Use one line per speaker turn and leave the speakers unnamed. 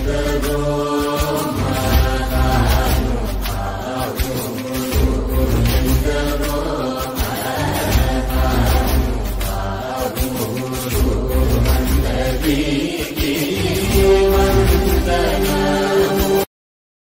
न्द्र